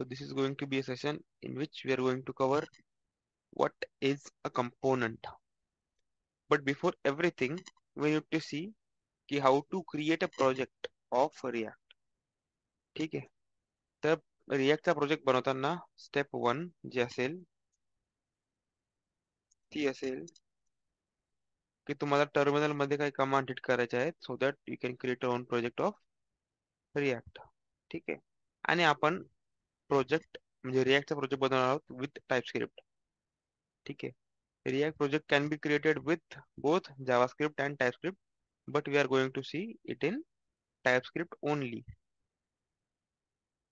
So this is going to be a session in which we are going to cover what is a component. But before everything, we need to see कि how to create a project of React. ठीक आहे तर रिॲक्टचा project बनवताना step one जी असेल ती असेल की तुम्हाला टर्मिनलमध्ये काही कमांड हिट करायचे आहेत so that you can create own project of React ठीक आहे आणि आपण प्रोजेक्ट म्हणजे रिॲक्टचा प्रोजेक्ट बनवणार आहोत विथ टाईपस्क्रिप्ट ठीक आहे React project can be created with both JavaScript and TypeScript but we are going to see it in TypeScript only.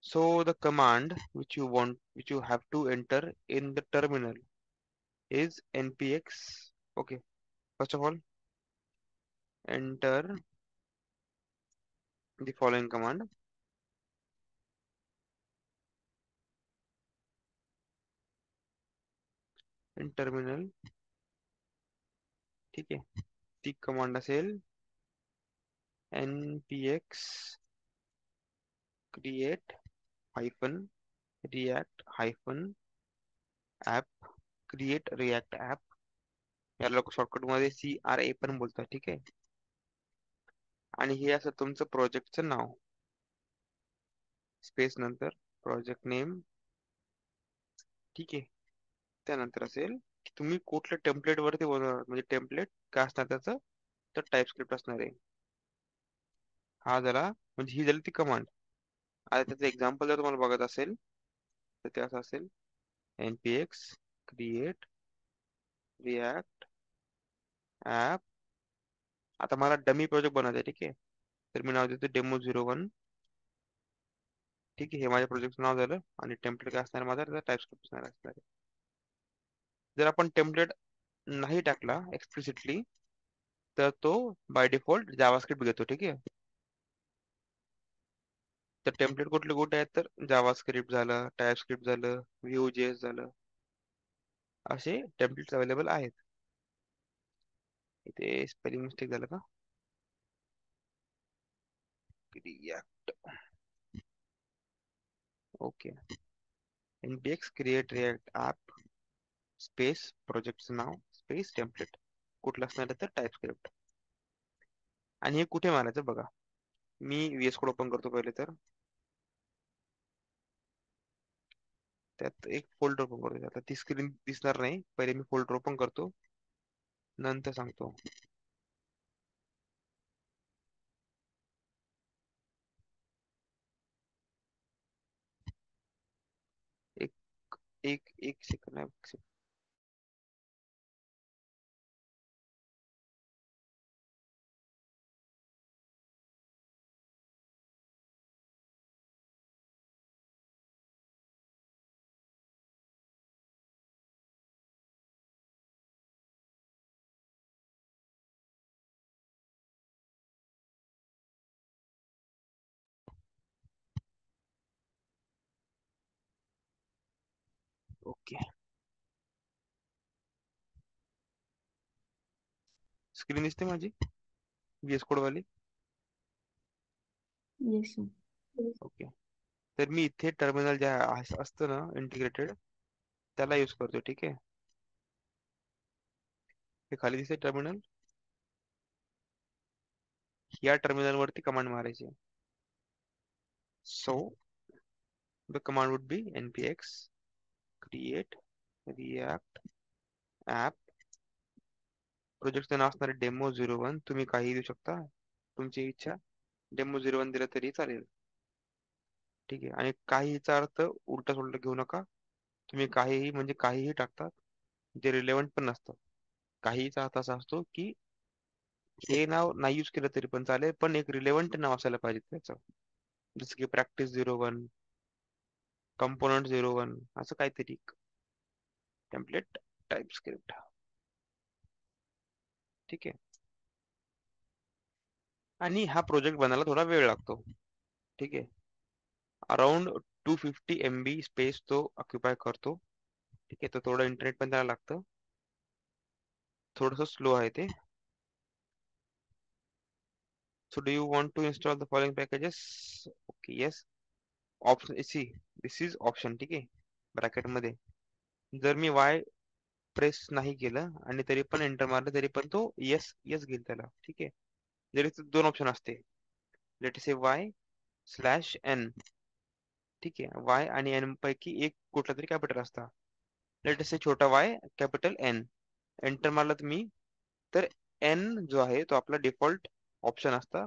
So the command which you want, which you have to enter in the terminal is npx. Okay, first of all, enter the following command. In ठीक आहे ती command असेल N P X create hyphen React hyphen app create React लोक याला शॉर्टकटमध्ये C R A पण बोलतात ठीक आहे? आणि हे असं तुमचं प्रोजेक्टचं नाव. स्पेस नंतर प्रोजेक्ट नेम ठीक आहे? त्यानंतर असेल की तुम्ही कुठल्या टेम्पलेट वरती बनवणार म्हणजे टेम्पलेट काय असणार त्याचं? तर टाईपस्क्रिप्ट असणार आहे. हा झाला म्हणजे ही झाली ती कमांड आता त्याचं एक्झाम्पल जर तुम्हाला बघत असेल तर ते असं असेल. npx क्रिएट रिॲक्ट ऍप आता मला डमी प्रोजेक्ट बनवायचा आहे ठीक आहे? तर मी नाव देतो डेमो झिरो वन ठीक आहे हे माझ्या प्रोजेक्टचं नाव झालं आणि टेम्पलेट काय असणार माझा? टाईपस्क्रिप्ट असणार असणार आहे. जर आपण टेम्पलेट नाही टाकला एक्सप्लिसिटली तर तो बाय डिफॉल्ट जावास्क्रिप्ट घेतो ठीक आहे? तर टेम्पलेट कुठले कुठे आहेत तर जावास्क्रिप्ट झालं टाईपस्क्रिप्ट झालं व्ह्यू जेएस झालं असे टेम्पलेट्स अवेलेबल आहेत. इथे स्पेलिंग मिस्टेक झालं का? React okay npx create React app space प्रोजेक्टचं नाव स्पेस टेम्पलेट कुठलं असणार तर टाईपस्क्रिप्ट आणि हे कुठे मारायचं बघा. मी व्हीएस कोड ओपन करतो पहिले तर. त्यात एक फोल्डर ओपन करतो. आता ती स्क्रीन दिसणार नाही. पहिले मी फोल्डर ओपन करतो. नंतर सांगतो. एक एक एक सेकंड स्क्रीन दिसते माझी. व्हीएस कोड वाली. येस ओके तर मी इथे टर्मिनल जे असतं ना इंटिग्रेटेड त्याला यूज करतो ठीक आहे? हे खाली दिसते टर्मिनल या टर्मिनल वरती कमांड मारायची so the command would be npx create react app प्रोजेक्टचं नाव असणार डेमो झिरो वन. तुम्ही काही देऊ शकता. तुमची इच्छा. डेमो झिरो वन दिलं तरी चालेल. ठीक आहे. आणि काहीचा अर्थ उलटा सुलटा घेऊ नका. तुम्ही काहीही म्हणजे काहीही टाकतात जे रिलेव्हंट पण नसतं. काहीचा अर्थ असा असतो की हे नाव नाही यूज केलं तरी पण चालेल पण एक रिलेव्हंट नाव असायला पाहिजे त्याचं. जसं की practice zero one component zero one असं काहीतरी टेम्पलेट टाईपस्क्रिप्ट ठीक आहे. आणि हा प्रोजेक्ट बनायला थोडा वेळ लागतो. ठीक आहे. Around two fifty M B space तो ऑक्युपाय करतो. ठीक आहे. तर थोडं इंटरनेट पण त्याला लागतं. थोडस स्लो आहे ते. So do you want to install the following packages? Okay, yes. Option C this is option ठीक आहे. ब्रॅकेटमध्ये. जर मी वाय प्रेस नाही केलं आणि तरी पण एंटर मारलं तरी पण तो येस येस घेईल त्याला. ठीक आहे? जरी दोन ऑप्शन असते. Let say Y slash N ठीक आहे? वाय आणि एन पैकी एक कुठला तरी कॅपिटल असता. लेट से छोटा वाय कॅपिटल एन एंटर मारला तुम्ही तर एन जो आहे तो आपला डिफॉल्ट ऑप्शन असता.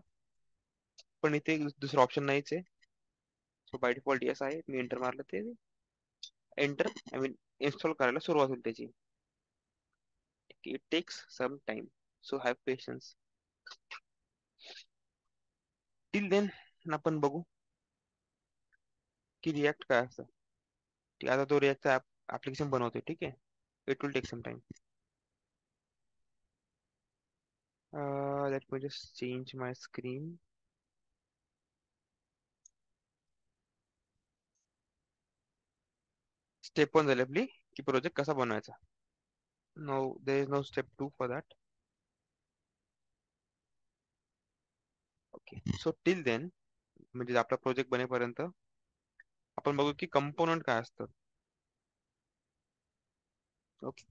पण इथे दुसरा ऑप्शन नाहीच आहे. सो बाय डिफॉल्ट येस आहे. मी एंटर मारलं ते. एंटर आय मीन इन्स्टॉल करायला सुरुवात होईल त्याची. It takes some time so have patience till then आपण बघू. की रिॲक्ट काय असतं. ठीक आता तो रिॲक्ट ऍप्लिकेशन बनवतोय ठीक आहे? It will take some time let me just change my screen step one झाली आपली की प्रोजेक्ट कसा बनवायचा. No there is no step two for that okay so till then म्हणजे आपला प्रोजेक्ट बनेपर्यंत आपण बघू की कंपोनंट काय असतं. ओके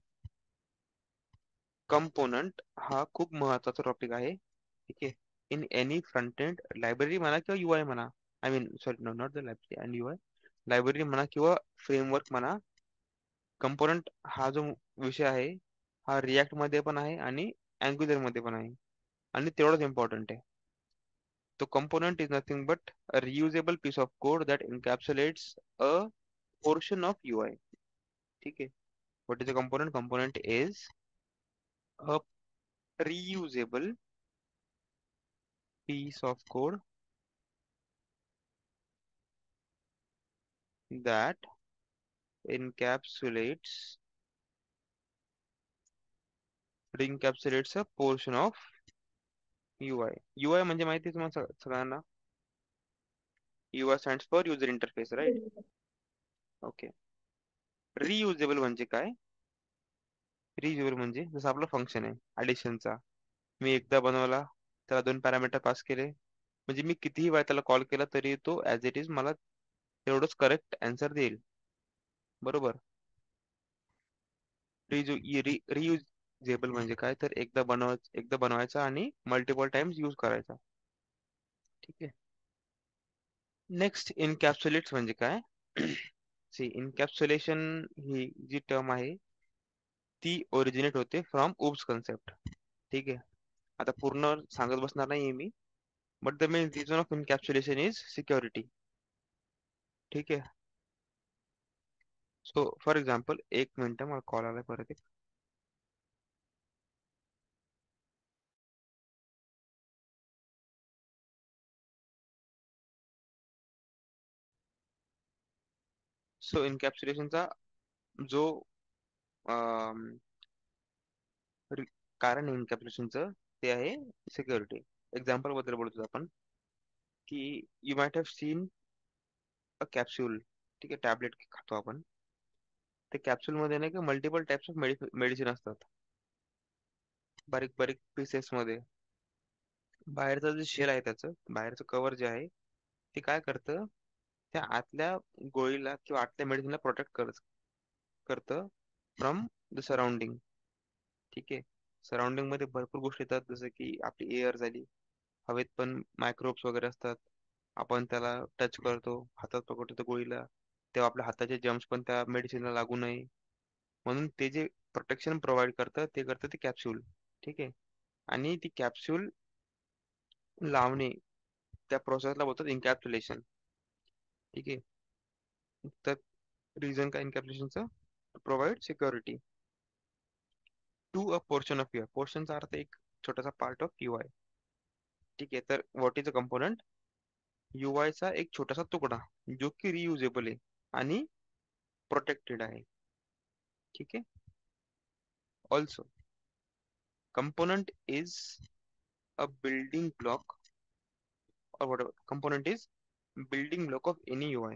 कंपोनंट हा खूप महत्त्वाचा टॉपिक आहे. ठीक आहे. In any front end library म्हणा किंवा यू आय म्हणा I mean sorry no not the library and U I library म्हणा किंवा फ्रेमवर्क म्हणा कंपोनंट हा जो विषय आहे हा रिॲक्टमध्ये पण आहे आणि अँग्युलरमध्ये पण आहे. आणि तेवढाच इम्पॉर्टंट आहे. तो component is nothing but a reusable piece of code that encapsulates a portion of U I ठीक आहे? What is a component component is a reusable piece of code that encapsulates encapsulates a portion of UI UI म्हणजे माहिती आहे तुम्हाला सगळ्यांना? UI stands for user interface right? Okay. Reusable म्हणजे काय? Reusable म्हणजे जसं आपलं फंक्शन आहे ऍडिशनचा मी एकदा बनवला त्याला दोन पॅरामीटर पास केले. म्हणजे मी कितीही वेळा त्याला कॉल केला तरी तो ऍज इट इज मला तेवढंच करेक्ट आन्सर देईल. बरोबर. रियुजेबल म्हणजे काय? तर एकदा बनव, एकदा बनवायचा आणि मल्टिपल टाइम्स यूज़ करायचा. ठीक आहे. नेक्स्ट इनकॅप्सुलेट्स म्हणजे काय? सी इनकॅप्सुलेशन ही जी टर्म आहे, ती ओरिजिनेट होते फ्रॉम उब्स कन्सेप्ट ठीक आहे. आता पूर्ण सांगत बसणार नाही मी but the main reason of encapsulation is security ठीक आहे. सो फॉर एक्झाम्पल एक मिनिट मला कॉल आला परत एक. सो इनकॅप्सुलेशनचा जो कारण इनकॅप्सुलेशनचं ते आहे सिक्युरिटी एक्झाम्पलबद्दल बोलतो आपण. की you might have seen a capsule ठीक आहे टॅबलेट खातो आपण. ते कॅप्सूल मध्ये नाही का मल्टिपल टाइप्स ऑफ मेडिसिन असतात. बारीक बारीक पीसेस मध्ये. बाहेरचं जे शेल आहे त्याचं बाहेरचं कव्हर जे आहे ते काय करतं? त्या आतल्या गोळीला किंवा आतल्या मेडिसिनला प्रोटेक्ट करत करतं फ्रॉम द सराउंडिंग ठीक आहे? सराउंडिंगमध्ये भरपूर गोष्टी येतात जसं की आपली एअर झाली हवेत पण मायक्रोब्स वगैरे असतात. आपण त्याला टच करतो हातात पकडतो गोळीला. तेव्हा आपल्या हाताचे जम्स पण त्या मेडिसिनला लागू नये. म्हणून ते जे प्रोटेक्शन प्रोव्हाइड करतं ते करतं ते कॅप्सूल ठीक आहे? आणि ती कॅप्सूल लावणे त्या प्रोसेसला बोलतात इनकॅप्सुलेशन ठीक आहे? तर रिझन काय इनकॅप्सुलेशनचं provide security to a portion of UI पोर्शनचा अर्थ एक छोटासा पार्ट ऑफ युआय ठीक आहे? तर व्हॉट इज अ कंपोनंट युआयचा एक छोटासा तुकडा जो की रियुजेबल आहे. आणि प्रोटेक्टेड आहे. ठीक आहे? Also component is a building block or is component is building block of any UI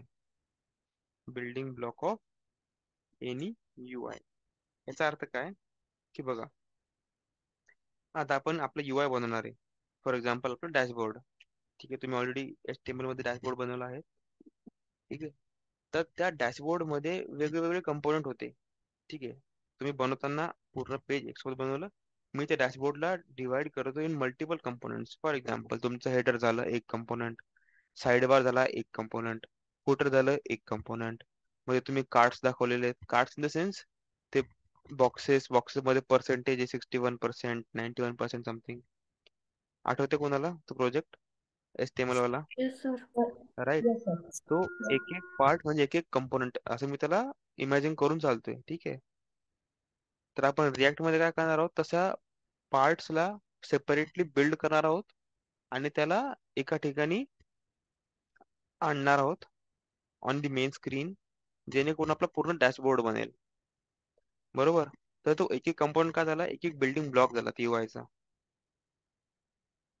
building block of any UI याचा अर्थ काय? की बघा आता आपण आपलं युआय बनवणार आहे. फॉर एक्झाम्पल आपलं डॅशबोर्ड ठीक आहे तुम्ही ऑलरेडी एच टी एम एलमध्ये डॅशबोर्ड बनवला आहे. ठीक आहे? तर त्या डॅशबोर्डमध्ये वेगवेगळे कंपोनंट होते. ठीक आहे? तुम्ही बनवताना पूर्ण पेज एक्सपोज बनवलं. मी त्या डॅशबोर्डला डिवाइड करतो in multiple components for example तुमचं हेडर झालं एक कंपोनंट साइड बार झाला एक कंपोनंट फुटर झालं एक कंपोनंटमध्ये तुम्ही कार्ड्स दाखवलेले आहेत. कार्ड्स इन द सेन्स ते बॉक्सेस बॉक्सेस मध्ये पर्सेंटेज आहे sixty one percent ninety one percent something आठवते कोणाला तो project S T M L वाला. राईट. तो एक एक पार्ट म्हणजे एक एक कंपोनंट असं मी त्याला इमॅजिन करून चालतोय. ठीक आहे? तर आपण रिॲक्टमध्ये काय करणार आहोत? तशा पार्ट्सला सेपरेटली बिल्ड करणार आहोत आणि त्याला एका ठिकाणी आणणार आहोत ऑन दी मेन स्क्रीन जेणेकरून आपला पूर्ण डॅशबोर्ड बनेल. बरोबर? तर तो एक एक कंपाऊंड काय झाला? एक एक बिल्डिंग ब्लॉक झाला TUI चा.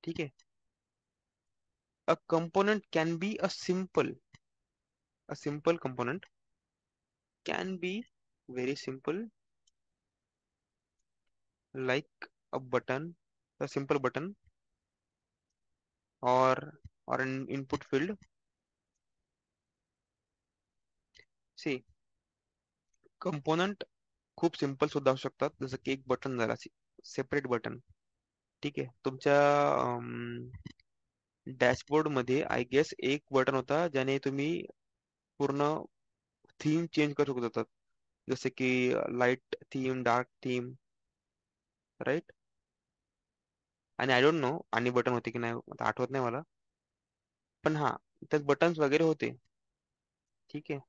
ठीक आहे? A component can be a simple a simple component can be very simple like a button a simple button or or an input field. See component खूप सिंपल सुद्धा असू शकतात. जसं की एक बटन झाला सेपरेट बटन ठीक आहे. तुमच्या डॅशबोर्डमध्ये आय गेस एक बटन होता ज्याने तुम्ही पूर्ण थीम चेंज करू शकत होतात. जसे की light theme dark theme right आणि आय डोंट नो आणि बटन होते की नाही आठवत नाही मला. पण हा त्यात बटन्स वगैरे होते. ठीक आहे.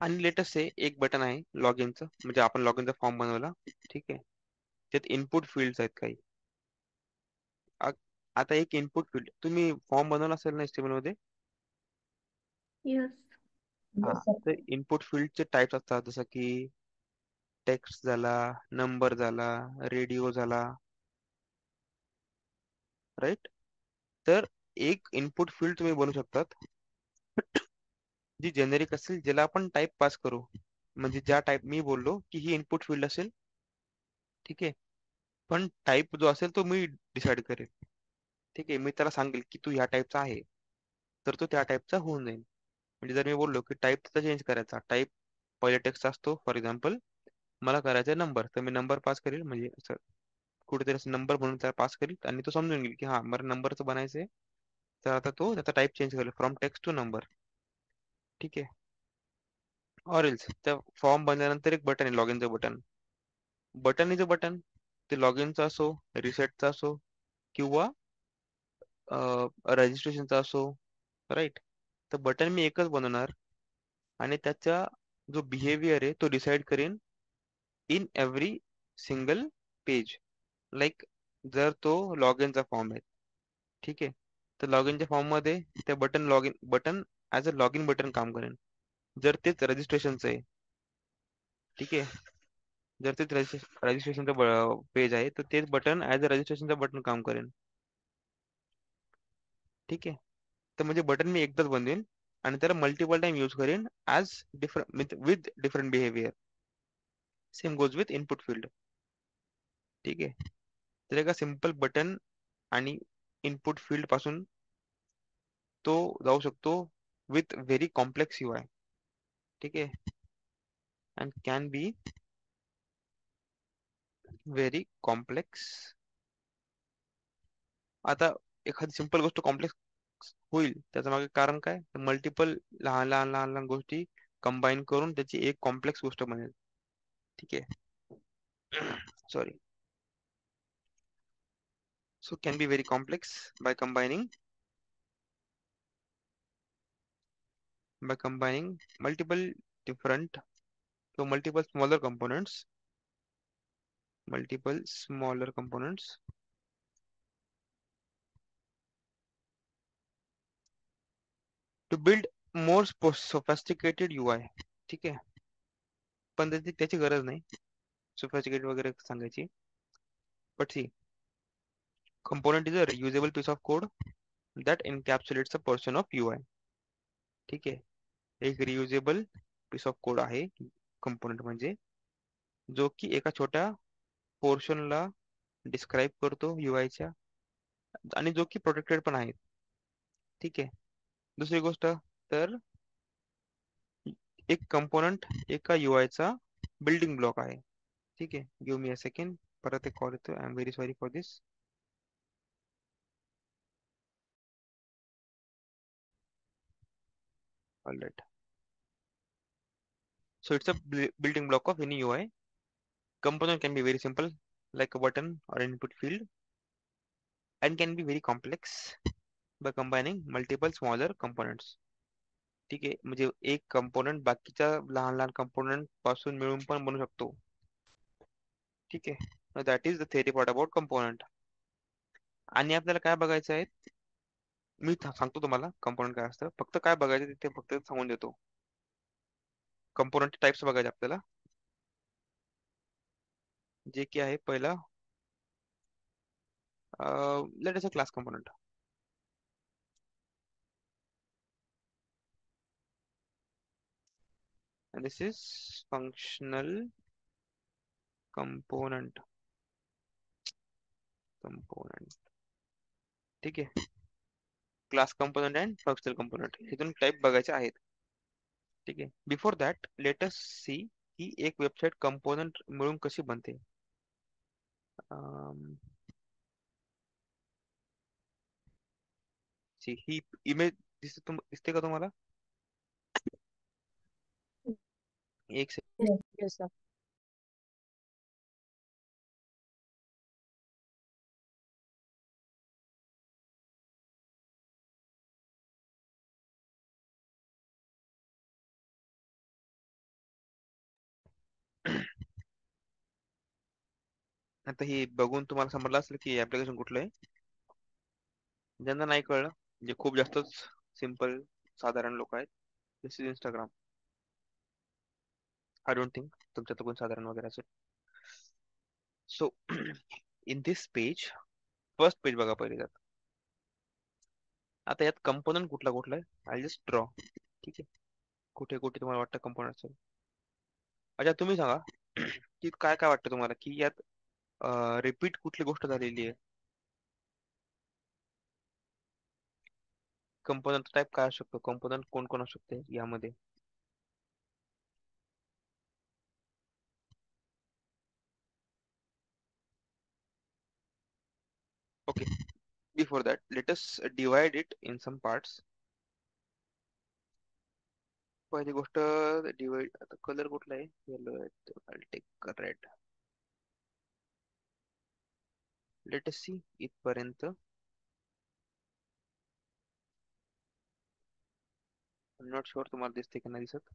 आणि लेटेस्ट आहे एक बटन आहे लॉग इनचं म्हणजे आपण लॉग इनचा फॉर्म बनवला. ठीक आहे. त्यात इनपुट फील्ड्स आहेत काही. आता एक इनपुट फील्ड तुम्ही फॉर्म बनवला असेल ना HTML मध्ये. हा Yes, sir. तर इनपुट फील्डचे टाइप्स असतात. जसं की टेक्स्ट झाला नंबर झाला रेडिओ झाला. राईट तर एक इनपुट फील्ड तुम्ही बनवू शकतात. जी जेनेरिक असेल ज्याला आपण टाईप पास करू. म्हणजे ज्या टाईप मी बोललो की ही इनपुट फील्ड असेल. ठीक आहे? पण टाईप जो असेल तो मी डिसाईड करेल. ठीक आहे मी त्याला सांगेल की तू ह्या टाईपचा आहे तर तो त्या टाईपचा होऊन जाईल. म्हणजे जर मी बोललो की टाईप त्याचा चेंज करायचा टाईप पहिले टेक्स्टचा असतो फॉर एक्झाम्पल मला करायचा नंबर तर मी नंबर पास करेल म्हणजे असं कुठेतरी असं नंबर म्हणून त्याला पास करेल आणि तो समजून घेईल की हा मला नंबरचं बनायचं आहे तर आता तो त्याचा टाईप चेंज करेल फ्रॉम टेक्स्ट टू नंबर ठीक आहे. ऑरेल्स त्या फॉर्म बनल्यानंतर एक बटन आहे log इनचं button button is a button ते लॉग इनचं असो रिसेटचं असो किंवा रजिस्ट्रेशनचा असो राईट तर बटन मी एकच बनवणार आणि त्याचा जो बिहेवियर आहे तो डिसाईड करेन in every single page like जर तो लॉग इनचा फॉर्म आहे ठीक आहे? तर लॉग इनच्या फॉर्ममध्ये त्या button log in button as a log in button काम करेन. जर तेच रजिस्ट्रेशनचं आहे ठीक आहे? जर तेच रजिस्ट्रेशनचं पेज आहे तर तेच बटन ॲज अ रजिस्ट्रेशनचं बटन काम करेन. ठीक आहे. तर म्हणजे बटन मी एकदाच बनवेन आणि त्याला मल्टिपल टाइम यूज करेन as different with different behaviour same goes with input field ठीक आहे. तर एका सिंपल बटन आणि इनपुट फील्डपासून तो जाऊ शकतो with very complex U I ठीक आहे. And can be very complex आता एखादी सिंपल गोष्ट कॉम्प्लेक्स होईल त्याच्यामागे कारण काय मल्टिपल लहान लहान लहान लहान गोष्टी कंबाईन करून त्याची एक कॉम्प्लेक्स गोष्ट बनेल ठीक आहे sorry so can be very complex by combining by combining multiple different so multiple smaller components multiple smaller components to build more sophisticated U I ठीक आहे? पण त्याची त्याची गरज नाही. सोफेस्टिकेट वगैरे सांगायची. But see component is a usable piece of code that encapsulates a portion of U I ठीक आहे? एक रियुजेबल पीस ऑफ कोड आहे कंपोनंट म्हणजे जो की एका छोट्या पोर्शनला डिस्क्राईब करतो यू आयच्या आणि जो की प्रोटेक्टेड पण आहे. ठीक आहे? दुसरी गोष्ट तर एक कंपोनंट एका UI चा बिल्डिंग ब्लॉक आहे ठीक आहे गिव्ह मी अ सेकंड परत एक कॉल येतो I am very sorry for this alright So it's a bl- building block of any UI. Component can be very simple, like a button or an input field, and can be very complex by combining multiple smaller components. ठीक आहे? म्हणजे एक component बाकीच्या लहान लहान कंपोनंटपासून मिळून पण बनू शकतो. ठीक आहे? That is the theory part about component आणि आपल्याला काय बघायचं आहे? मी सांगतो तुम्हाला कंपोनंट काय असतं. फक्त काय बघायचं ते फक्त सांगून देतो. कंपोनंट टाइप्स बघायचे आपल्याला. जे की आहे पहिला let a class component and this is functional component. Component. ठीक आहे class component and functional component हे दोन टाईप बघायचे आहेत. ठीक आहे. बिफोर दॅट लेटस सी ही एक वेबसाईट कंपोनंट मिळून कशी बनते. सी ही इमेज दिसते तुम, दिसते का तुम्हाला? एक sir. आता हे बघून तुम्हाला समजलं असेल की ऍप्लिकेशन कुठलं आहे. ज्यांना नाही कळलं म्हणजे खूप जास्तच सिंपल साधारण लोक आहेत this is Instagram I don't think तुमच्यात कोण साधारण वगैरे असेल. So in this page first page बघा पहिले त्यात. आता यात कंपोनंट कुठला कुठला आहे? आय जस्ट ड्रॉ ठीक आहे. कुठे कुठे तुम्हाला वाटतं कंपोनंट असेल? अच्छा तुम्ही सांगा की काय काय वाटतं तुम्हाला? की यात रिपीट कुठली गोष्ट झालेली आहे? कंपोनंट टाईप काय असू शकतो? कंपोनंट कोण कोण असू शकते यामध्ये okay before that let us divide it in some parts पहिली गोष्ट डिवाइड आता कलर कुठला आहे? येलो आहे I take red let us see इथपर्यंत. नॉट शुअर तुम्हाला दिसते की नाही दिसत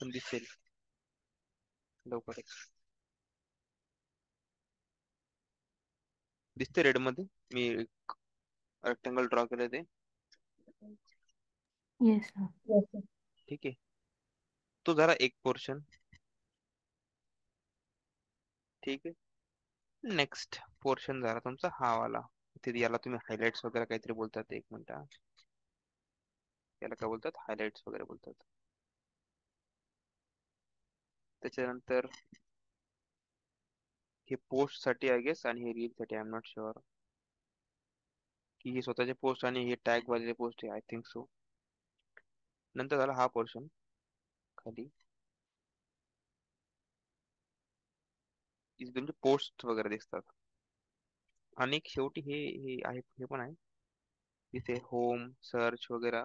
पण दिसेल. लवकर. दिसते रेडमध्ये. मी रेक्टेंगल ड्रॉ केलं ते. ठीक आहे तो जरा एक पोर्शन ठीक आहे नेक्स्ट पोर्शन जरा तुमचा हा वाला। तिथे याला तुम्ही हायलाइट्स वगैरे काहीतरी बोलतात एक मिनिट. याला काय बोलतात? हायलाइट्स वगैरे बोलतात. त्याच्यानंतर हे पोस्टसाठी आय गेस आणि हे रील साठी आय एम नॉट शुअर की हे स्वतःचे पोस्ट आणि हे टॅग वाले पोस्ट आहे आय थिंक सो नंतर झाला हा पोर्शन खाली. इथे तुमचे पोस्ट वगैरे दिसतात. आणि शेवटी हे हे आहे हे पण आहे. तिथे होम सर्च वगैरे.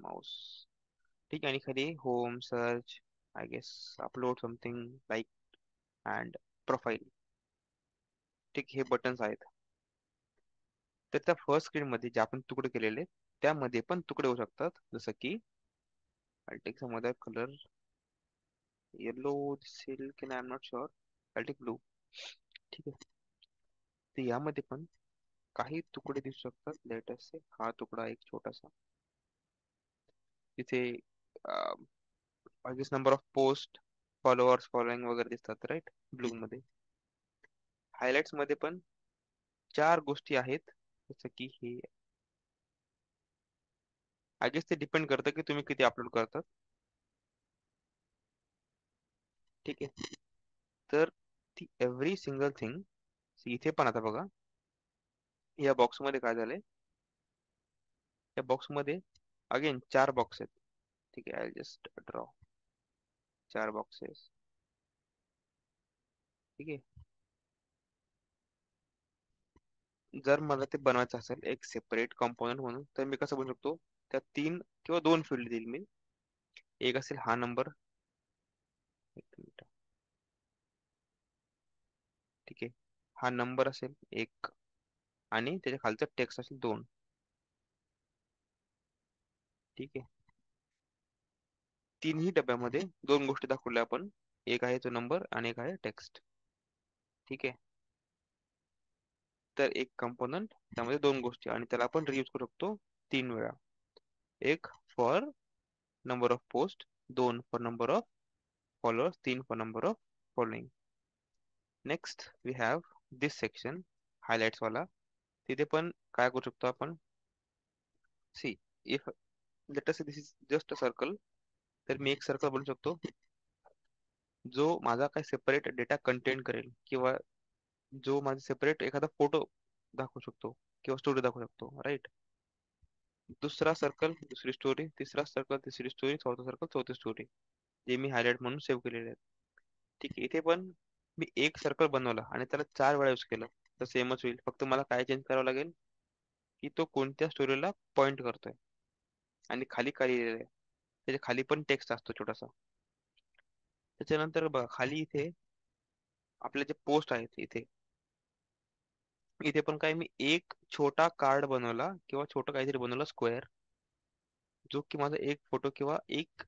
माउस ठीक आहे आणि खाली home search I guess upload something like and profile ठीक हे बटन्स आहेत. तर त्या फर्स्ट स्क्रीन मध्ये जे आपण तुकडे केलेले त्यामध्ये पण तुकडे होऊ शकतात. जसं की अल्टेक समजा कलर येलो दिसेल की नाही I am not sure I'll take blue ठीक आहे. तर यामध्ये पण काही तुकडे दिसू शकतात. लेटेस्ट हा तुकडा एक छोटासा. तिथे number of post followers following वगैरे दिसतात राईट ब्लू मध्ये. हायलाइट्समध्ये पण चार गोष्टी आहेत. जसं की हे आय गेस ते डिपेंड करतं की तुम्ही किती अपलोड करतात. ठीक आहे. तर ती एव्हरी सिंगल थिंग इथे पण आता बघा. या बॉक्समध्ये काय झालंय? या बॉक्समध्ये अगेन चार बॉक्स आहेत. ठीक आहे आय जस्ट ड्रॉ चार बॉक्सेस ठीक आहे. जर मला ते बनवायचं असेल एक सेपरेट कॉम्पोनंट म्हणून तर मी कसं बनवू शकतो? त्या तीन किंवा दोन फील्ड देईल मी. एक असेल हा नंबर एक मिनिट. ठीक आहे. हा नंबर असेल एक आणि त्याच्या खालचं टेक्स्ट असेल दोन. ठीक आहे. तीनही डब्यामध्ये दोन गोष्टी दाखवल्या आपण. एक आहे तो नंबर आणि एक आहे टेक्स्ट ठीक आहे. तर एक कंपोनंट त्यामध्ये दोन गोष्टी आणि त्याला आपण रियूज करू शकतो तीन वेळा. एक फॉर नंबर ऑफ पोस्ट दोन फॉर नंबर ऑफ फॉलोअर्स तीन for number of following next we have this section highlights वाला. तिथे पण काय करू शकतो आपण? See if let this is just a circle तर मी एक सर्कल बनवू शकतो जो माझा काय सेपरेट डेटा कंटेन करेल किंवा जो माझा सेपरेट एखादा फोटो दाखवू शकतो किंवा स्टोरी दाखवू शकतो राईट दुसरा सर्कल दुसरी स्टोरी तिसरा सर्कल तिसरी स्टोरी चौथा सर्कल चौथी स्टोरी जे मी हायलाइट म्हणून सेव्ह केलेले आहेत. ठीक आहे इथे पण मी एक सर्कल बनवला आणि त्याला चार वेळा यूज केलं. तर सेमच होईल. फक्त मला काय चेंज करावं लागेल? की तो कोणत्या स्टोरीला पॉइंट करतोय. आणि खाली काय लिहिलेलं आहे? त्याच्याखाली पण टेक्स्ट असतो छोटासा. त्याच्यानंतर बघा खाली इथे आपले जे पोस्ट आहेत इथे. इथे पण काय मी एक छोटा कार्ड बनवला किंवा छोटं काहीतरी बनवलं स्क्वेअर जो की माझा एक फोटो किंवा एक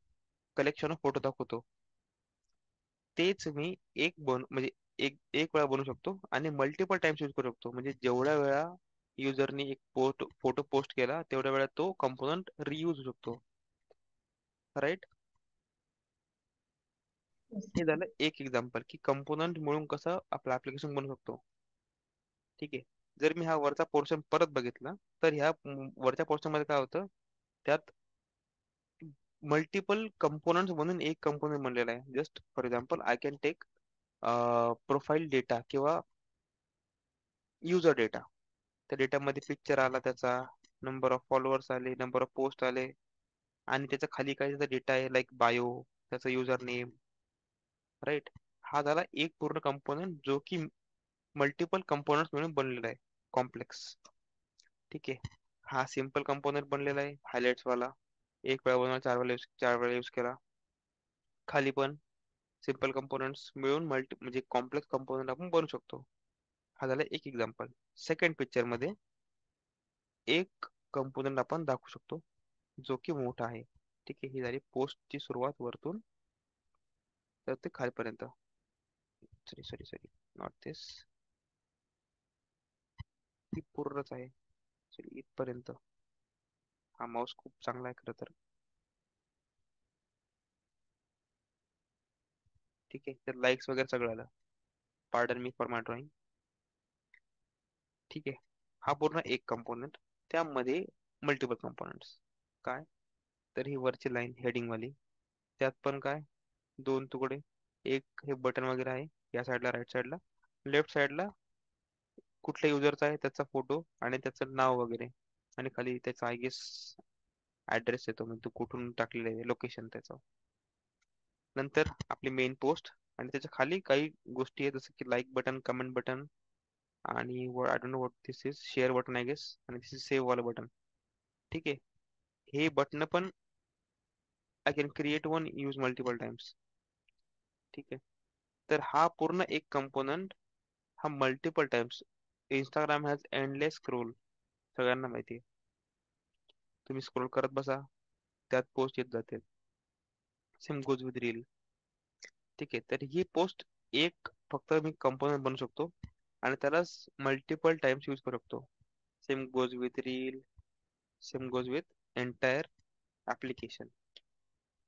कलेक्शन ऑफ फोटो दाखवतो. तेच मी एक बन म्हणजे एक एक वेळा बनवू शकतो आणि मल्टिपल टाइम्स यूज करू शकतो. म्हणजे जेवढ्या वेळा युजरनी एक पोस्ट फोटो पोस्ट केला तेवढ्या वेळा तो कंपोनंट रियूज होऊ शकतो. राईट हे झालं एक एक्झाम्पल की कंपोनंट मिळून कसं आपलं ऍप्लिकेशन बनवू शकतो. ठीक आहे. जर मी हा वरचा पोर्शन परत बघितला तर ह्या वरच्या पोर्शनमध्ये काय होतं? त्यात मल्टिपल कंपोनंट्स म्हणून एक कंपोनंट बनलेला आहे. Just for example I can take profile data किंवा युजर डेटा त्या डेटामध्ये पिक्चर आला त्याचा नंबर ऑफ फॉलोअर्स आले नंबर ऑफ पोस्ट आले आणि त्याच्याखाली काही त्याचा डेटा आहे लाईक बायो त्याचा युजर नेम राईट हा झाला एक पूर्ण कंपोनंट जो की मल्टिपल कंपोनंट्स मिळून बनलेला आहे. कॉम्प्लेक्स ठीक आहे. हा सिंपल कंपोनंट बनलेला आहे हायलाइट्स वाला. एक वेळा बनवला चार वेळा यूज चार वेळा यूज केला. खाली पण सिंपल कंपोनंट्स मिळून मल्टी म्हणजे कॉम्प्लेक्स कंपोनंट आपण बनवू शकतो. हा झाला एक एक्झाम्पल सेकंड पिक्चरमध्ये एक कंपोनंट आपण दाखवू शकतो जो की मोठा आहे. ठीक आहे ही झाली पोस्टची सुरुवात वरतून. तर ते खालीपर्यंत. Sorry sorry sorry not this ती पूर्णच आहे. इथपर्यंत. हा माऊस खूप चांगला आहे खरं तर. ठीक आहे तर लाईक्स वगैरे सगळं आलं. Pardon me for my drawing ठीक आहे हा पूर्ण एक कंपोनंट त्यामध्ये मल्टिपल कंपोनंट्स काय? तर ही वरची लाईन हेडिंग वाली त्यात पण काय? दोन तुकडे. एक हे बटन वगैरे आहे या साईडला राईट साईडला लेफ्ट साईडला कुठल्या युजरचा आहे त्याचा फोटो आणि त्याचं नाव वगैरे. आणि खाली त्याचा आय गेस ऍड्रेस येतो. म्हणजे तू कुठून टाकलेलं आहे लोकेशन त्याचं. नंतर आपली मेन पोस्ट आणि त्याच्याखाली काही गोष्टी आहेत जसं की लाईक बटन कमेंट बटन आणि I don't know what this is share button I guess आणि दिस इज सेव्ह वाला बटन ठीक आहे? हे बटन पण I can create one use multiple times ठीक आहे? तर हा पूर्ण एक कंपोनंट हा multiple times Instagram has endless scroll सगळ्यांना माहिती आहे. तुम्ही स्क्रोल करत बसा. त्यात पोस्ट येत जाते. सेम गोज विथ रील ठीक आहे. तर ही पोस्ट एक फक्त मी कंपोनंट बनवू शकतो. आणि त्याला मल्टिपल टाइम्स यूज करू शकतो. Same goes with reel same goes with entire application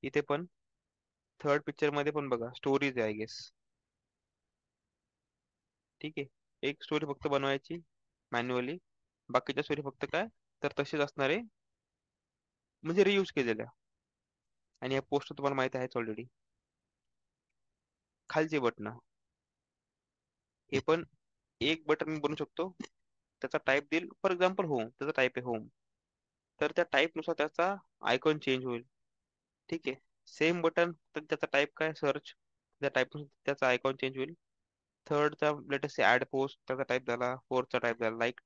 इथे पण थर्ड पिक्चरमध्ये पण बघा. स्टोरीज आहे आय गेस ठीक आहे. एक स्टोरी फक्त बनवायची मॅन्युअली बाकीच्या स्टोरी फक्त काय? तर तसेच असणारे म्हणजे रियूज केलेल्या. आणि या पोस्ट तुम्हाला माहिती आहेच ऑलरेडी खालचे बटन हे पण एक बटन मी बनवू शकतो. त्याचा टाईप देईल. फॉर एक्झाम्पल होम त्याचा टाईप आहे होम तर त्या टाईपनुसार त्याचा आयकॉन चेंज होईल. ठीक आहे? सेम बटन तर त्याचा टाईप काय? सर्च त्या टाईप त्याचा आयकॉन चेंज होईल. थर्डचा लेटेस्ट ऍड पोस्ट त्याचा टाईप झाला फोर्थचा टाईप झाला लाईक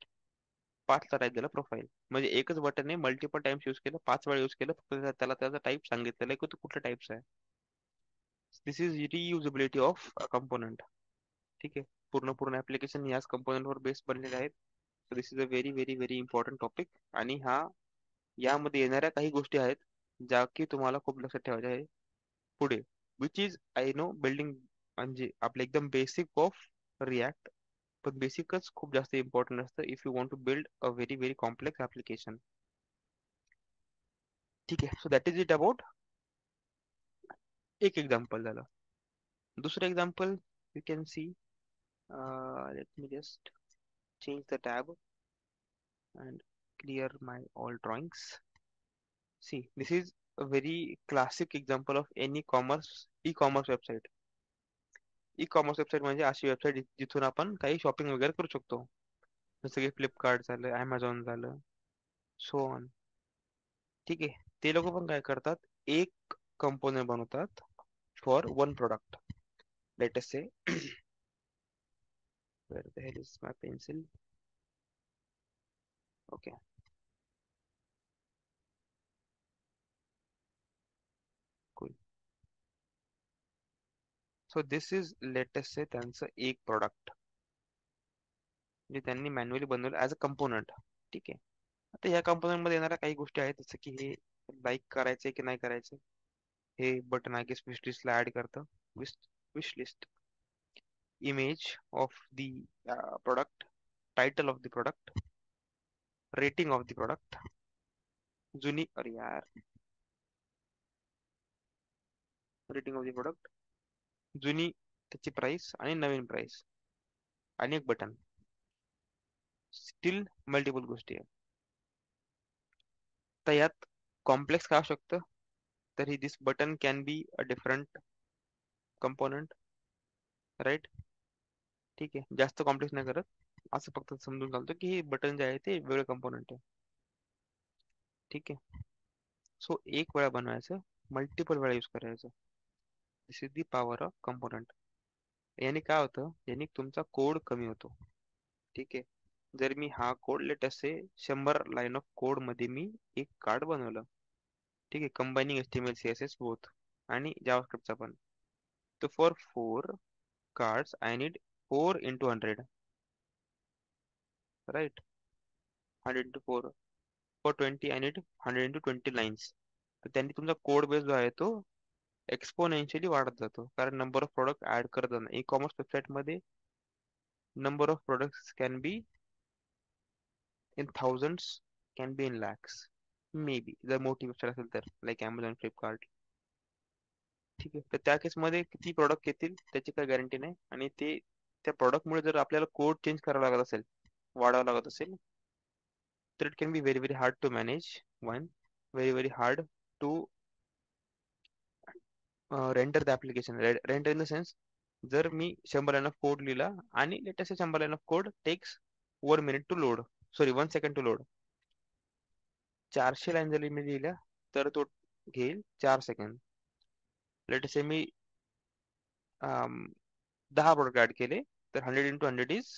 पाचचा टाईप झाला प्रोफाईल म्हणजे एकच बटन आहे मल्टिपल टाइम्स यूज केलं पाच वेळा यूज केलं फक्त त्याला त्याचा टाईप सांगितलेलं आहे की तो कुठल्या टाईपचा आहे. This is reusability of component ठीक आहे? पूर्ण पूर्ण ऍप्लिकेशन याच कंपोनंटवर बेस बनलेले आहेत. This is a very very very important topic आणि हा यामध्ये येणाऱ्या काही गोष्टी आहेत ज्या की तुम्हाला खूप लक्षात ठेवायच्या आहे पुढे which is I know building म्हणजे आपलं एकदम बेसिक ऑफ रिॲक्ट पण बेसिकच खूप जास्त इम्पॉर्टंट असतं if you want to build a very very complex application ठीक आहे. So that is it about एक एक्झाम्पल झालं. दुसरं example you can see let me just change the tab and clear my all drawings. See this is a very classic example of any commerce e-commerce website. E-commerce website म्हणजे अशी website जिथून आपण काही shopping वगैरे करू शकतो. जसं की फ्लिपकार्ट झालं ॲमेझॉन झालं सो ऑन ठीक आहे. ते लोक पण काय करतात? एक कंपोनंट बनवतात for one product let us say where the hell is my pencil? Okay. So this is latest त्यांचं एक प्रोडक्ट जे त्यांनी मॅन्युअली बनवलं ऍज अ कंपोनंट ठीक आहे. आता या कंपोनंटमध्ये येणाऱ्या काही गोष्टी आहेत जसं की हे लाईक करायचे की नाही करायचे हे बटन आहे गेस विश लिस्टला ऍड करतं. Wish list image of the product title of the product rating of the product जुनी अरे यार. रेटिंग ऑफ द प्रोडक्ट जुनी त्याची प्राइस आणि नवीन प्राइस आणि एक बटन स्टील मल्टिपल गोष्टी आहे तर यात कॉम्प्लेक्स काय असू शकतं? तर ही this button can be a different component right ठीक आहे. जास्त कॉम्प्लेक्स नाही करत. असं फक्त समजून चालतो की हे बटन जे आहे ते वेगळे कंपोनंट आहे. ठीक आहे. सो एक वेळा बनवायचं. मल्टिपल वेळा यूज करायचं. This is the power of component याने काय होतं? याने तुमचा कोड कमी होतो. ठीक आहे? जर मी हा कोड लेट असे शंभर लाईन ऑफ कोडमध्ये मी एक कार्ड बनवलं. ठीक आहे? Combining H C S S both आणि जावास्क्रिप्टचा पण. तर for four cards I need four into hundred right hundred into four for twenty I need hundred into twenty lines तर त्यांनी तुमचा कोड बेस जो आहे तो एक्सपोनेन्शियली वाढत जातो. कारण नंबर ऑफ प्रोडक्ट ऍड करत जाणार e commerce वेबसाईटमध्ये number of products can be in thousands can be in lakhs maybe जर मोठी वेबसाईट असेल तर लाईक अमेझॉन फ्लिपकार्ट ठीक आहे. तर त्या केसमध्ये किती प्रोडक्ट येतील त्याची काही गॅरंटी नाही. आणि ते त्या प्रॉडक्टमुळे जर आपल्याला कोड चेंज करावा लागत असेल वाढावं लागत असेल तर it can be very very hard to manage one very very hard to render the application render in the sense जर मी शंभर लाईन ऑफ कोड लिहिला आणि लेटेस्ट शंभर line of code takes one minute to load sorry one second to load चारशे line जरी मी लिहिल्या तर तो घेईल चार सेकंड लेटेस्ट मी दहा प्रोडक्ट ऍड केले तर hundred into hundred is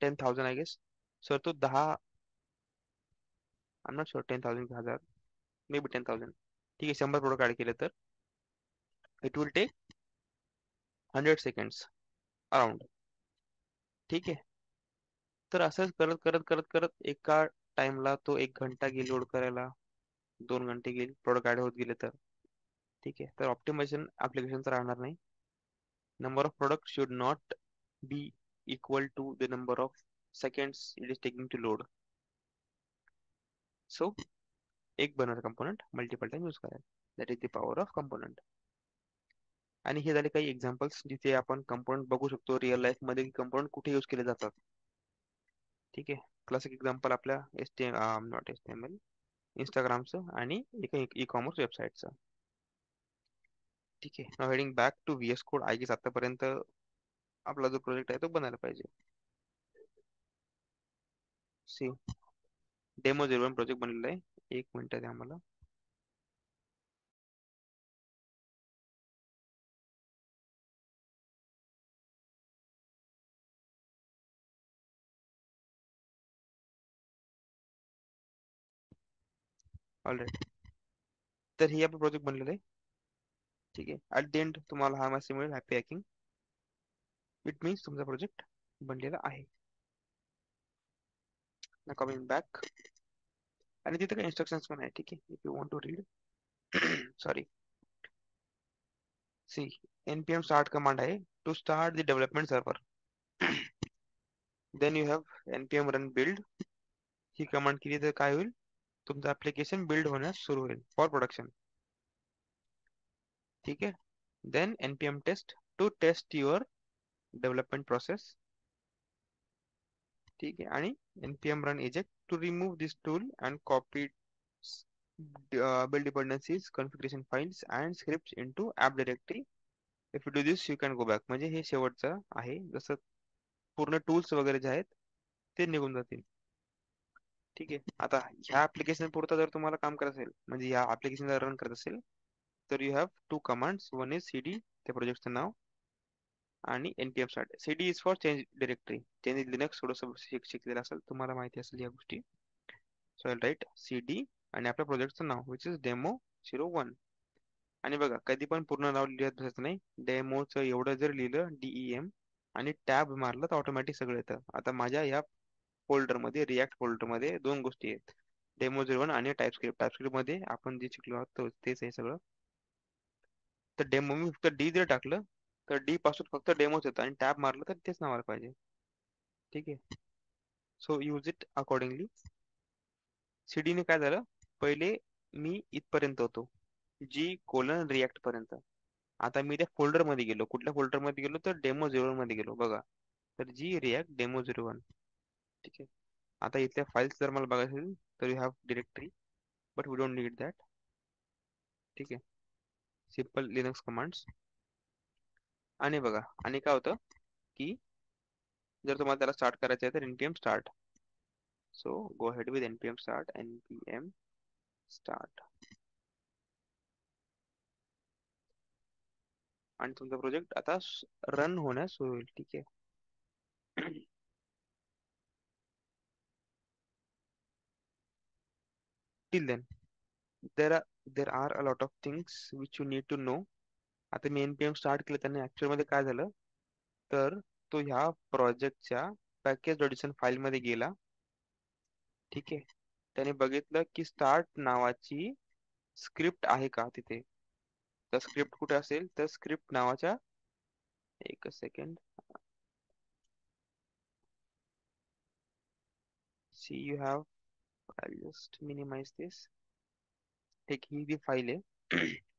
ten thousand I guess sir तो दहा I not sure ten thousand हजार मे बी टेन थाउजंड ठीक आहे शंभर प्रोडक्ट ॲड केले तर. It will take hundred seconds around ठीक आहे. तर असंच करत करत करत करत एका टाइमला तो एक घंटा गेली लोड करायला. दोन घंटे गेली प्रोडक्ट ॲड होत गेले तर. ठीक आहे. तर ऑप्टिमायझेशन ॲप्लिकेशनचं राहणार नाही. Number of product should not be equal to the number of seconds it is taking to load so एक बनर कंपोनंट मल्टिपल टाइम यूज करायला. That is the power of component आणि हे झाले काही एक्झाम्पल्स जिथे आपण कंपोनंट बघू शकतो रिअल लाईफमध्ये कंपोनंट कुठे यूज केले जातात. ठीक आहे. क्लासिक एक्झाम्पल आपल्या S T M not S T M L इंस्टाग्रामचं आणि एका ई कॉमर्स वेबसाईटचं ठीक आहे. Heading back to V S code I guess आतापर्यंत आपला जो प्रोजेक्ट आहे तो बनायला पाहिजे. See demo zero one project बनलेला आहे. एक मिनिट द्या आम्हाला ऑलराईट तर ही आपलं प्रोजेक्ट बनलेलं आहे. ठीक आहे. ॲट द एंड तुम्हाला हा मेसेज मिळेल. हॅपी हॅकिंग इट मीन्स तुमचा प्रोजेक्ट बनलेला आहे. ना कमिंग बॅक आणि तिथे काही इन्स्ट्रक्शन्स पण आहे ठीक आहे. If you want to read sorry see npm start command आहे to start the development server. Then you have npm run build. ही कमांड केली तर काय होईल? तुमचं ऍप्लिकेशन बिल्ड होण्यास सुरू होईल फॉर प्रोडक्शन ठीक आहे? Then NPM test to test your development process ठीक आहे आणि npm run eject to remove this tool and copy uh, build dependencies configuration files and scripts into app directory if you do this you can go back म्हणजे हे शेवटचं आहे जसं पूर्ण tools वगैरे जे आहेत ते निघून जातील ठीक आहे आता ह्या ऍप्लिकेशन पुरता जर तुम्हाला काम करत असेल म्हणजे या ऍप्लिकेशन जर रन करत असेल तर you have two commands one is C D त्या प्रोजेक्टचं नाव आणि npm start CD is for change directory change Linux थोडंसं शिकलेलं असेल तुम्हाला माहिती असेल या गोष्टी. सो राईट सीडी आणि आपल्या प्रोजेक्टचं नाव which is demo zero one आणि बघा कधी पण पूर्ण नाव लिहित बसायचं नाही. डेमोचं एवढं जर लिहिलं डीईएम आणि टॅब मारलं तर ऑटोमॅटिक सगळं येतं. आता माझ्या या फोल्डरमध्ये रिॲक्ट फोल्डरमध्ये दोन गोष्टी आहेत. डेमो झिरो वन आणि टाईपस्क्रिप्ट टाईपस्क्रिप्टमध्ये आपण जे शिकलो आहोत तेच आहे सगळं. तर डेमो मी फक्त डी जर टाकलं तर डी पासून फक्त डेमोच येतं आणि टॅब मारलं तर तेच नावाला पाहिजे. ठीक आहे. सो यूज इट अकॉर्डिंगली सीडीने काय झालं? पहिले मी इथपर्यंत होतो जी कोलन रिॲक्ट पर्यंत. आता मी त्या फोल्डरमध्ये गेलो. कुठल्या फोल्डरमध्ये गेलो? तर डेमो झिरो मध्ये गेलो. बघा. तर जी रिॲक्ट डेमो झिरो वन ठीक आहे. आता इथल्या फाईल्स जर मला बघायचं असेल तर you have directory but we don't need that ठीक आहे. सिंपल लिनक्स कमांड्स आणि बघा, आणि काय होतं की जर तुम्हाला त्याला स्टार्ट करायचं आहे तर npm start so go head with npm start npm start आणि तुमचा प्रोजेक्ट आता रन होण्यास सुरू होईल, ठीक आहे? Till then, there are there are a lot of things which you need to know आता मी एनपीएम स्टार्ट केलं त्यांनी ऍक्च्युअलमध्ये काय झालं? तर तो ह्या प्रोजेक्टच्या पॅकेज ऑडिशन फाईल मध्ये गेला. ठीक आहे. त्याने बघितलं की स्टार्ट नावाची स्क्रिप्ट आहे का तिथे? तर स्क्रिप्ट कुठे असेल? तर स्क्रिप्ट नावाच्या एक second see you have I'll just minimize this. ठीक ही जी फाईल आहे.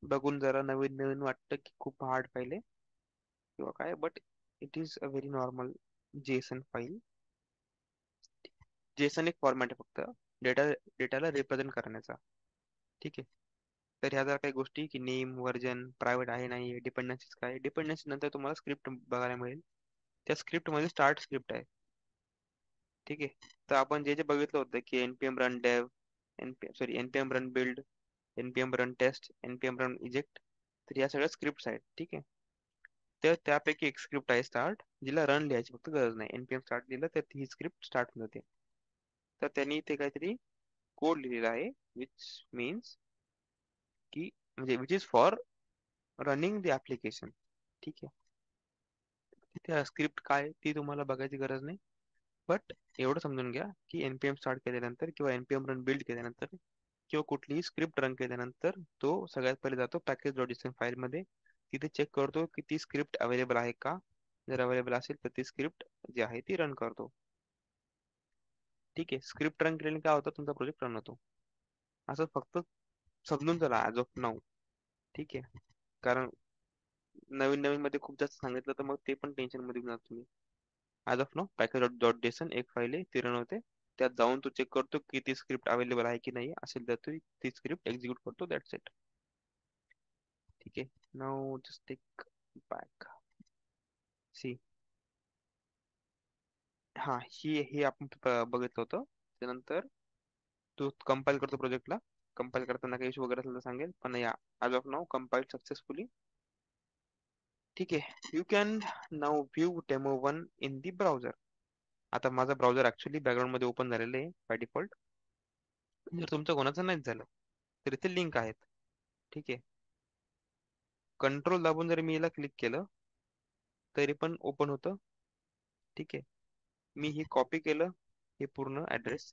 बघून जरा नवीन नवीन वाटतं की खूप हार्ड फाईल आहे किंवा काय but it is a very normal JSON file JSON एक फॉर्मॅट आहे फक्त. डेटा डेटाला रिप्रेझेंट करण्याचा. ठीक आहे? तर ह्या जर काही गोष्टी की नेम व्हर्जन प्रायव्हेट आहे नाही डिपेंडन्सीज काय डिपेंडन्सी नंतर तुम्हाला स्क्रिप्ट बघायला मिळेल. त्या स्क्रिप्टमध्ये स्टार्ट स्क्रिप्ट आहे. ठीक आहे? तर आपण जे जे बघितलं होतं की NPM run dev npm sorry npm run build npm run test npm run eject तर या सगळ्या स्क्रिप्ट आहेत ठीक आहे? तर त्यापैकी एक स्क्रिप्ट आहे स्टार्ट जिला रन लिहायची फक्त गरज नाही. एनपीएम स्टार्ट लिहिलं तर ही स्क्रिप्ट स्टार्ट होऊन जाते. तर त्यांनी ते काहीतरी कोड लिहिलेला आहे विच मीन्स की म्हणजे which is for running the application ठीक आहे? त्या स्क्रिप्ट काय ती तुम्हाला बघायची गरज नाही. बट एवढं समजून घ्या की एनपीएम स्टार्ट केल्यानंतर किंवा एनपीएम रन बिल्ड केल्यानंतर किंवा कुठलीही स्क्रिप्ट रन केल्यानंतर तो सगळ्यात पहिले जातो पॅकेज डॉट फाईलमध्ये तिथे चेक करतो की ती स्क्रिप्ट अवेलेबल आहे का? जर अवेलेबल असेल तर ती स्क्रिप्ट जी आहे ती रन करतो. ठीक आहे. स्क्रिप्ट रन केल्याने काय होतं? तुमचा प्रोजेक्ट रन होतो. असं फक्त समजून चला ऍज ऑफ नाऊ ठीक आहे. कारण नवीन नवीन मध्ये खूप जास्त सांगितलं तर मग ते पण टेन्शनमध्ये तुम्ही. As of now package dot JSON एक फाईल आहे ती रन होते. त्यात जाऊन तो चेक करतो की ती स्क्रिप्ट अवेलेबल आहे की नाही. असेल तर तो ती स्क्रिप्ट एक्झिक्यूट करतो. दॅट्स इट ठीक आहे. Now just take back see हा ही हे आपण बघितलं होतं. त्यानंतर तू कंपाईल करतो प्रोजेक्टला कंपाईल करताना काही इशू वगैरे असेल तर सांगेल. पण या आज ऑफ नाव कंपाईल सक्सेसफुली ठीक आहे. You can now view demo one in the browser आता माझा ब्राउझर ऍक्च्युली बॅकग्राऊंडमध्ये ओपन झालेला आहे बाय डिफॉल्ट जर तुमचं कोणाचं नाहीच झालं तर इथे लिंक आहेत. ठीक आहे. कंट्रोल दाबून जर मी याला क्लिक केलं तरी पण ओपन होतं. ठीक आहे. मी ही कॉपी केलं हे पूर्ण ऍड्रेस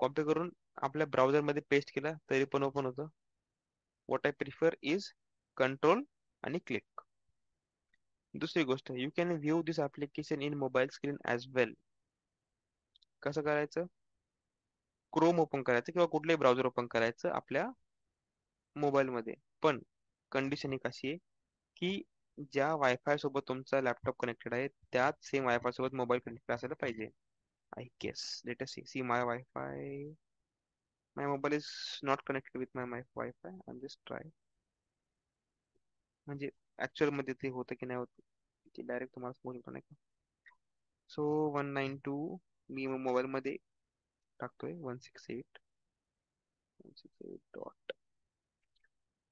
कॉपी करून आपल्या ब्राउझरमध्ये पेस्ट केला तरी पण ओपन होतं. What I prefer is control आणि क्लिक दुसरी गोष्ट you can view this application in mobile screen as well कसं करायचं? क्रोम ओपन करायचं किंवा कुठलंही ब्राउझर ओपन करायचं आपल्या मोबाईलमध्ये पण कंडिशन एक अशी आहे की ज्या वायफाय सोबत तुमचा लॅपटॉप कनेक्टेड आहे त्याच सेम वायफाय सोबत मोबाईल कनेक्टेड असायला पाहिजे. I guess let us see see my wifi my mobile is not connected with my my wifi I just try म्हणजे ऍक्च्युअलमध्ये ते होतं की नाही होत. ते डायरेक्ट तुम्हाला समजून नाही का? सो वन नाईन टू मी मोबाईल मध्ये टाकतोय one six eight one six eight dot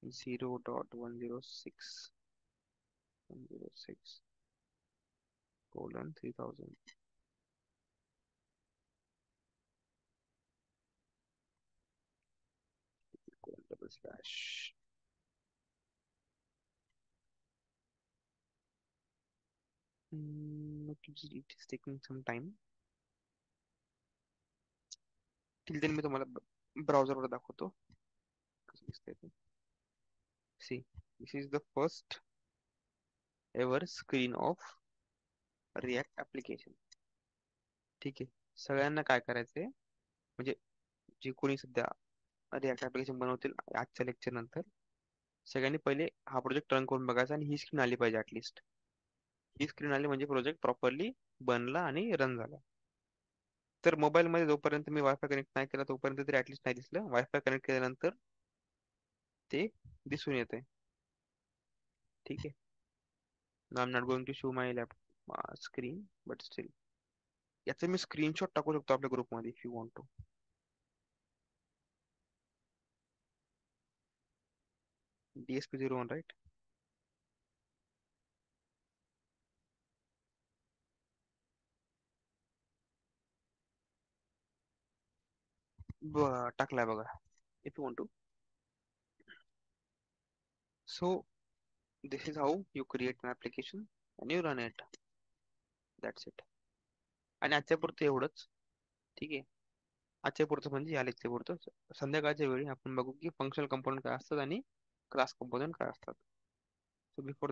zero dot one zero six one zero six colon three thousand double slash Mm, it is it is taking some time. Till then मी तुम्हाला ब्राउझरवर दाखवतो. See this is the first ever screen of react application ठीक आहे. सगळ्यांना काय करायचंय? म्हणजे जे कोणी सध्या रिॲक्ट ऍप्लिकेशन बनवतील आजच्या लेक्चर नंतर सगळ्यांनी पहिले हा प्रोजेक्ट रन करून बघायचा आणि ही स्क्रीन आली पाहिजे ऍटलिस्ट ही स्क्रीन आली म्हणजे प्रोजेक्ट प्रॉपरली बनला आणि रन झाला. तर मोबाईलमध्ये जोपर्यंत मी वायफाय कनेक्ट नाही केला तोपर्यंत तरी ॲटलिस्ट नाही दिसलं. वायफाय कनेक्ट केल्यानंतर ते दिसून येते ठीक आहे. I am not going to show my lap screen but still याचं मी स्क्रीनशॉट टाकू शकतो आपल्या ग्रुपमध्ये if you want to DSP zero one right? ब- टाकलाय बघा. If you want to so this is how you create an application and you run it. That's it. आणि आजच्या पुरतं एवढंच. ठीक आहे. आजच्या पुरतं म्हणजे या लेक्चर पुरतं. संध्याकाळच्या वेळी आपण बघू की फंक्शनल कंपोनंट काय असतात आणि क्लास कंपोनंट काय असतात. So before